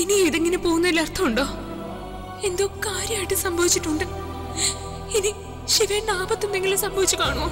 ഇനി ഇതെങ്ങനെ പോകുന്നതിൽ അർത്ഥമുണ്ടോ? എന്തോ കാര്യമായിട്ട് സംഭവിച്ചിട്ടുണ്ട്. ഇനി ശിവേണ്ട ആപത്തെന്തെങ്കിലും സംഭവിച്ചു കാണുമോ?